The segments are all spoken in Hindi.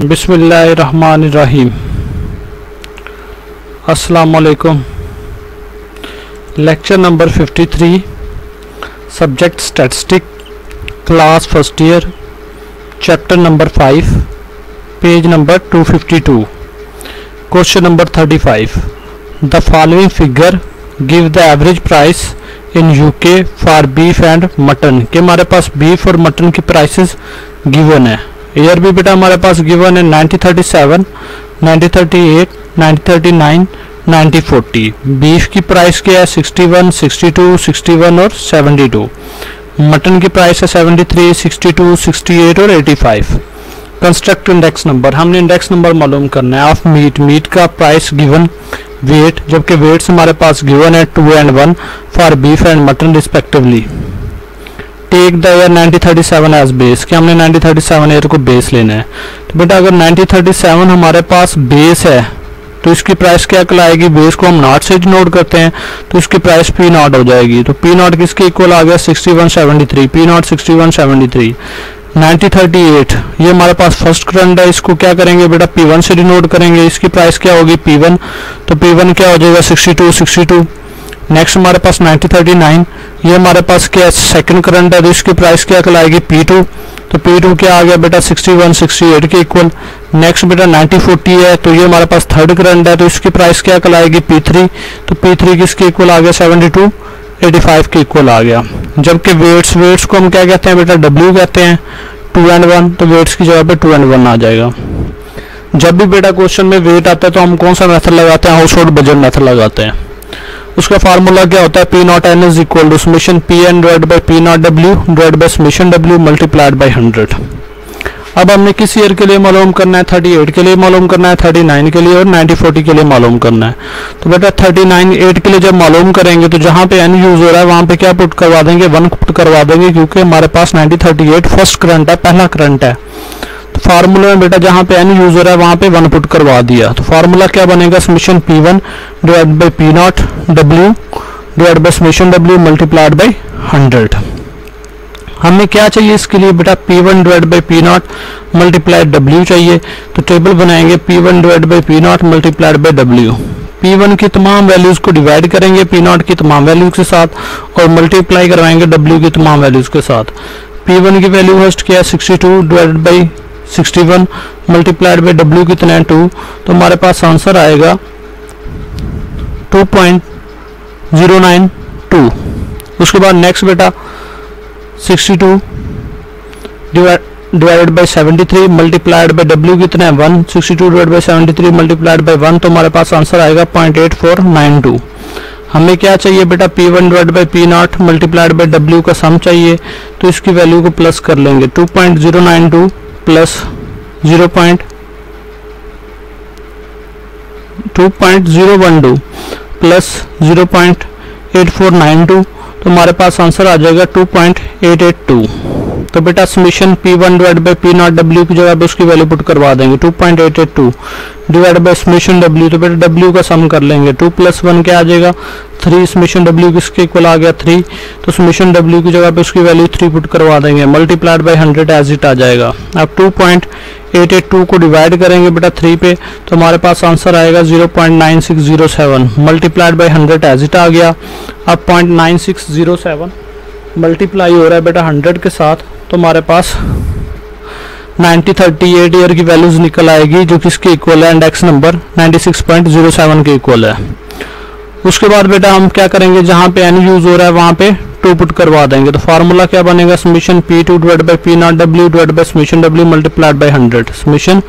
बिस्मिल्लाहिर्रहमानिर्रहीम। अस्सलाम वालेकुम lecture number 53 subject statistic, class first year, chapter number 5 page number 252 question number 35 the following figure give the average price in UK for beef and mutton. के हमारे पास बीफ और मटन की प्राइसेस गिवन है। ईयर भी बेटा हमारे पास गिवन है 1937, 1938, 1939, 1940 बीफ की प्राइस क्या है? 61, 62, 61 और 72 मटन की प्राइस है 73, 62, 68 और 85 कंस्ट्रक्ट इंडेक्स नंबर हमने इंडेक्स नंबर मालूम करना है. ऑफ़ मीट मीट का प्राइस गिवन वेट जबकि वेट्स हमारे पास गिवन है two and one for beef and mutton respectively take the year 1937 as base कि हमने 1937 ईयर को बेस लेना है। तो बेटा अगर 1937 हमारे पास बेस है तो इसकी प्राइस क्या कहलाएगी बेस को हम नॉट से नोट करते हैं तो इसकी प्राइस पी नॉट हो जाएगी। तो पी नॉट किसके इक्वल आ गया? 6173 पी नॉट 6173 1938 ये हमारे पास फ़र्स्ट करंट है, इसको क्या करेंगे बेटा? P1 से डिनोट करेंगे। इसकी प्राइस क्या होगी? P1 तो P1 क्या हो जाएगा? 62 62 नेक्स्ट हमारे पास 1939 ये हमारे पास क्या सेकंड करंट है तो इसकी प्राइस क्या कहलाएगी? P2 तो P2 क्या आ गया बेटा? 61 68 के इक्वल नेक्स्ट बेटा 1940 है तो ये हमारे पास थर्ड करंट है तो इसकी प्राइस क्या कहलाएगी? P3 तो P3 किसके इक्वल आ गया? 72 85 के इक्वल आ गया. जबकि वेट्स वेट्स को हम क्या कहते हैं बेटा? W कहते हैं. टू एंड वन तो वेट्स की जगह पे टू एंड वन आ जाएगा. जब भी बेटा क्वेश्चन में वेट आता है तो हम कौन सा मेथड लगाते हैं? हाउस होल्ड बजट मेथड लगाते हैं. उसका फार्मूला क्या होता है? P not N is equal to summation P N divide by P not W divide by summation W multiplied by hundred अब हमने किस ईयर के लिए मालूम करना है? 38 के लिए मालूम करना है 39 के लिए और 90 40 के लिए मालूम करना है। तो बेटा 39 8 के लिए जब मालूम करेंगे तो जहाँ पे एन यूज़ हो रहा है, वहाँ पे क्या पुट करवा देंगे? वन पुट करवा देंगे क्योंकि हमारे पास 90 38 फ़र्स्ट करंट है, पहला करंट है। फार्मूला में बेटा जहाँ पे एन यूज़र है, वहाँ पे वन पुट करवा दिया। तो फार्मूला क्या बनेगा? Summation P one divide by P not W divide by summation W multiplied by hundred हमें क्या चाहिए इसके लिए बेटा? P1 one divide by P not multiplied W चाहिए। तो टेबल बनाएँगे P1 one divide by P not multiplied by W P one की तमाम वैल्यूज़ को डिवाइड करेंगे पी नॉट की तमाम वैल्यूज़ के साथ और मल्टीप्लाई करवाएँगे डब्ल्यू की तमाम वैल्यूज़ के साथ। पी वन की वैल्यू फ़र्स्ट क्या है? Sixty two divide by sixty one multiplied by W कितना है? टू तो हमारे पास आंसर आएगा two point zero nine two उसके बाद नेक्स्ट बेटा 62 divided by 73 multiplied by W कितना है? 1 62 डिवाइड बाई 73 मल्टीप्लाइड बाई 1 तो हमारे पास आंसर आएगा 0.8492 हमें क्या चाहिए बेटा? P1 one divide by P not multiplied by W का सम चाहिए तो इसकी वैल्यू को प्लस कर लेंगे। 2.092 प्लस 0. 2.012 प्लस 0.8492 तो हमारे पास आंसर आ जाएगा 2.882 तो बेटा summation P1 one divide by P not W की जगह पे उसकी वैल्यू पुट करवा देंगे 2.882 डिवाइड बाई समीशन W तो बेटा W का सम कर लेंगे 2 प्लस वन क्या आ जाएगा? थ्री समीशन W किसके इक्वल आ गया? थ्री तो समीशन W की जगह पे उसकी वैल्यू थ्री पुट करवा देंगे मल्टीप्लाइड बाई 100 एज इट आ जाएगा। अब 2.882 को डिवाइड करेंगे बेटा थ्री पे तो हमारे पास आंसर आएगा 0.9607 मल्टीप्लाइड बाई 100 एज इट आ गया। अब 0.9607 मल्टीप्लाई हो रहा है बेटा 100 के साथ तो हमारे पास 9038 ईयर की वैल्यूज़ निकल आएगी, जो किसके इक्वल है इंडेक्स नंबर 96.07 के इक्वल है। उसके बाद बेटा हम क्या करेंगे, जहाँ पे एन यूज़ हो रहा है, वहाँ पे टू पुट करवा देंगे। तो फार्मूला क्या बनेगा? Summation P two divide by P not W divide by summation W multiplied by hundred summation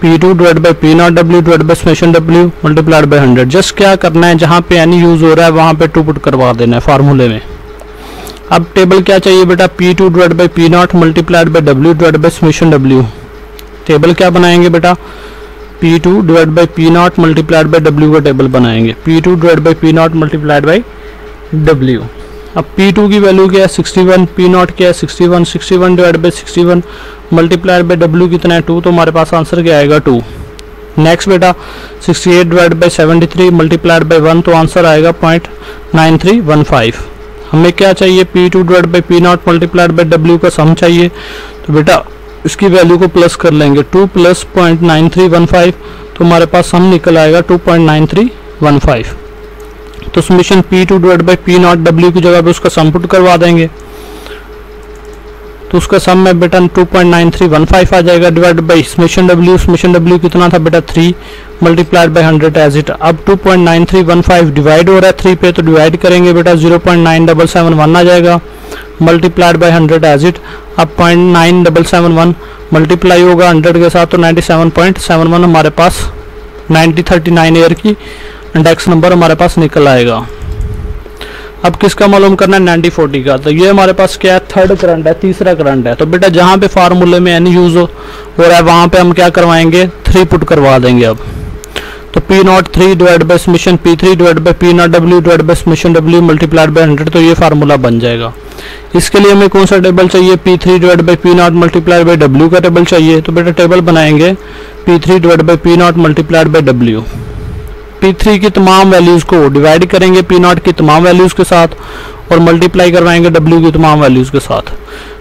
P two divide by P not W divide by summation W multiplied by hundred just क्या करना है, जहाँ पे एन यूज़ हो रहा है, वहाँ पे टू पुट करवा देना है फार्मूले में। अब टेबल क्या चाहिए बेटा? P two divide by P not multiplied by W divide by summation W table क्या बनाएँगे बेटा? P two divide by P not multiplied by W का टेबल बनाएँगे। P two divide by P not multiplied by W अब पी टू की वैल्यू क्या है? सिक्सटी वन पी नॉट क्या है? Sixty one sixty one divide by sixty one multiplied by W कितना है? टू तो हमारे पास आंसर क्या आएगा? टू नेक्स्ट बेटा sixty eight divide by seventy three multiplied by one तो आंसर आएगा point nine three one five हमें क्या चाहिए? P two divide by P not multiplied by W का सम चाहिए। तो बेटा, इसकी वैल्यू को प्लस कर लेंगे। Two plus point nine three one five तो हमारे पास सम निकल आएगा two point nine three one five तो summation P two divide by P not W की जगह पर उसका सम पुट करवा देंगे। तो उसका सम में बेटा 2.9315 आ जाएगा divide by summation W summation W कितना था बेटा 3 मल्टीप्लाइड बाई 100 एज इट अब 2.9315 डिवाइड हो रहा है 3 पे तो डिवाइड करेंगे बेटा 0.9771 आ जाएगा। मल्टीप्लाइड बाई 100 एज इट अब 0.9771 मल्टीप्लाई होगा 100 के साथ तो 97.71 हमारे पास 9039 ईयर की इंडेक्स नंबर हमारे पास निकल आएगा। अब किसका मालूम करना है? नाइनटी फोर्टी का। तो ये हमारे पास क्या है? थर्ड करंट है, तीसरा करंट है। तो बेटा, जहाँ पे फार्मूले में एन यूज़ हो रहा है, वहाँ पे हम क्या करवाएँगे? थ्री पुट करवा देंगे अब। तो P not three divide by summation P three divide by P not W divide by summation W multiplied by hundred तो ये फार्मूला बन जाएगा। इसके लिए हमें कौन सा टेबल चाहिए? P three divide by P not multiplied by W का टेबल चाहिए। तो बेटा टेबल बनाएँगे। P three divide by P not multiplied by W P three की तमाम वैल्यूज़ को डिवाइड करेंगे पी नॉट की तमाम वैल्यूज़ के साथ और मल्टीप्लाई करवाएँगे डब्ल्यू की तमाम वैल्यूज़ के साथ।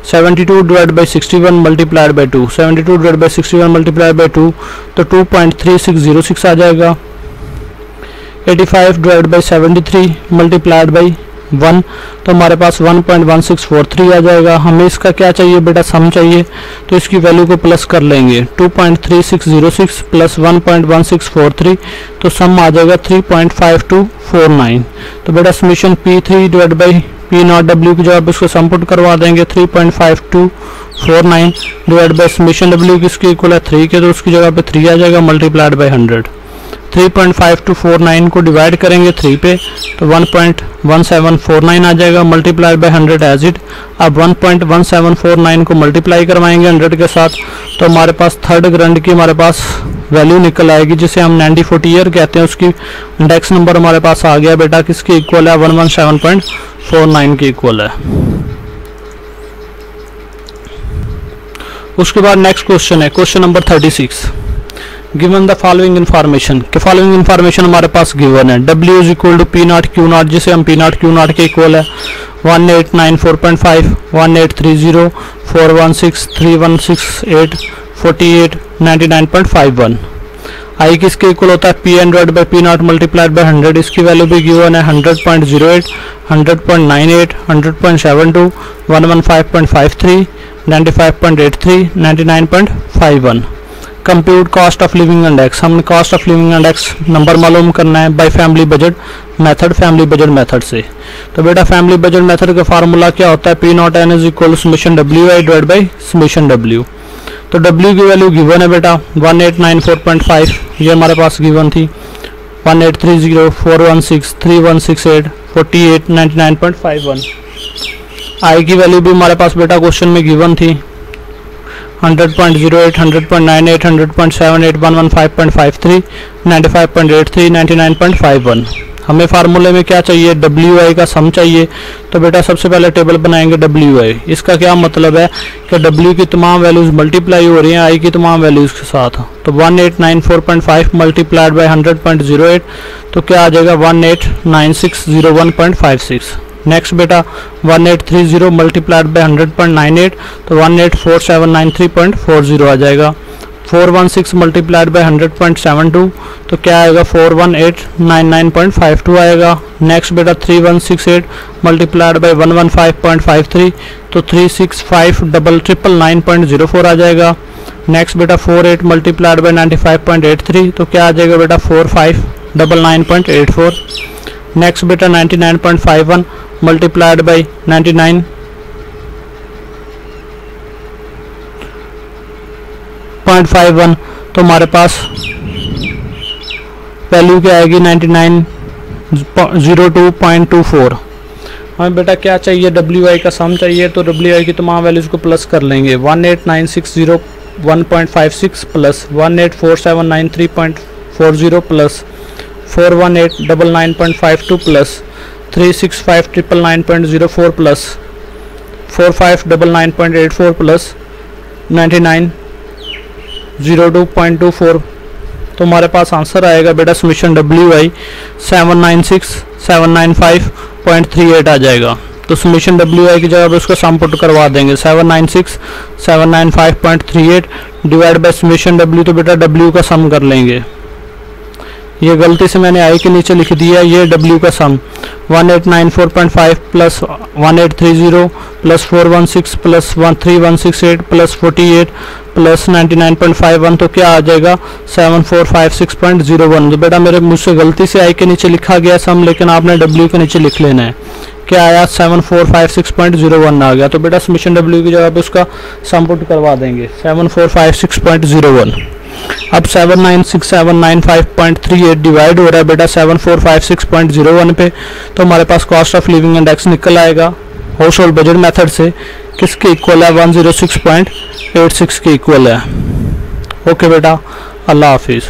72 two divide by sixty one multiplied by two seventy two divide by sixty one multiplied by two तो two point three six zero six आ जाएगा। 85 divide by seventy three multiplied by one तो हमारे पास 1.1643 आ जाएगा। हमें इसका क्या चाहिए बेटा? सम चाहिए तो इसकी वैल्यू को प्लस कर लेंगे। 2.3606 प्लस 1.1643 तो सम आ जाएगा 3.5249 तो बेटा summation P three divide by P naught W की जवाब इसको सम पुट करवा देंगे 3.5249 डिवाइड बाई समीशन डब्ल्यू किसकी इक्वल है? थ्री के तो उसकी जगह पे थ्री आ जाएगा मल्टीप्लाइड बाई हंड्रेड 3.5249 को डिवाइड करेंगे 3 पे तो 1.1749 आ जाएगा मल्टीप्लाई बाय 100 एज इट अब 1.1749 को मल्टीप्लाई करवाएँगे 100 के साथ तो हमारे पास थर्ड ग्रंड की हमारे पास वैल्यू निकल आएगी, जिसे हम 90 फोर्टी ईयर कहते हैं, उसकी इंडेक्स नंबर हमारे पास आ गया बेटा किसकी इक्वल है? 117.49 की इक्वल है। उसके बाद नेक्स्ट क्वेश्चन है question number 36 given the following information के फॉलोइंग इन्फॉर्मेशन हमारे पास गिवन है. W is equal to P naught Q naught जिसे हम पी नॉट क्यू नॉट के इक्वल है. One eight nine four point five one eight three zero four one six three one six eight forty eight ninety nine point five one I किसके इक्वल होता है? P android by P naught multiplied by hundred इसकी वैल्यू भी गिवन है hundred point zero eight hundred point nine eight hundred point seven two one one five point five three ninety five point eight three ninety nine point five one compute cost of living index हमने cost of living index number मालूम करना है by family budget method family budget method से। तो बेटा फैमिली बजट मेथड का फार्मूला क्या होता है? P naught N is equal summation W I divide by summation W तो डब्ल्यू की वैल्यू गिवन है बेटा one eight nine four point five ये हमारे पास गिवन थी। One eight three zero four one six three one six eight forty eight ninety nine point five one I की वैल्यू भी हमारे पास बेटा क्वेश्चन में गिवन थी 100.08, 100.98, 100.78, 115.53, 95.83, 99.51 हमें फार्मूले में क्या चाहिए? डब्ल्यू आई का सम चाहिए। तो बेटा सबसे पहले टेबल बनाएँगे डब्ल्यू आई इसका क्या मतलब है कि डब्ल्यू की तमाम वैल्यूज़ मल्टीप्लाई हो रही हैं आई की तमाम वैल्यूज़ के साथ। तो 1894.5 मल्टीप्लाइड बाई 100.08 तो क्या आ जाएगा? 189601.56 नेक्स्ट बेटा 1830 multiplied by hundred point nine eight तो eight four seven nine three point four zero आ जाएगा। 416 मल्टीप्लाइड सेवन टू तो क्या आएगा? 4189.52 आएगा। नेक्स्ट बेटा 3168 मल्टीप्लाइड बाई 115.53 तो 365 double triple nine point zero four आ जाएगा। नेक्स्ट बेटा 48 मल्टीप्लाइड बाई 95.83 तो क्या आ जाएगा बेटा? 45 double nine point eight four next बेटा 99.51 multiplied by 99 point five one तो हमारे पास वैल्यू क्या आएगी? 99 zero two point two four हमें बेटा, क्या चाहिए? डब्ल्यू आई का सम चाहिए तो डब्ल्यू आई की तमाम वैल्यूज़ को प्लस कर लेंगे। One eight nine six zero one point five six plus one eight four seven nine three point four zero plus four one eight double nine point five two plus three six five triple nine point zero four plus four five double nine point eight four plus ninety nine zero two point two four तो हमारे पास आंसर आएगा बेटा summation W I seven nine six seven nine five point three eight आ जाएगा। तो समीशन डब्ल्यू आई की जगह पर उसका सम पुट करवा देंगे। Seven nine six seven nine five point three eight divide by summation W तो बेटा डब्ल्यू का सम कर लेंगे। ये गलती से मैंने आई के नीचे लिख दिया ये डब्ल्यू का sum 1894.5 plus 1830 plus 416 plus 13168 plus 48 plus 99.51 तो क्या आ जाएगा? 7456.01 तो बेटा मेरे मुझसे गलती से आई के नीचे लिखा गया सम लेकिन आपने डब्ल्यू के नीचे लिख लेना है। क्या आया? 7456.01 आ गया। तो बेटा सबमिशन डब्ल्यू की जगह पे उसका सम पुट करवा देंगे। 7456.01 अब seven nine six seven nine five point three eight divide हो रहा है बेटा seven four five six point zero one पे। तो हमारे पास कॉस्ट ऑफ़ लिविंग इंडेक्स निकल आएगा। हाउस होल्ड बजट मेथड से किसके इक्वल है? One zero six point eight six के इक्वल है। ओके बेटा, अल्लाह हाफिज़।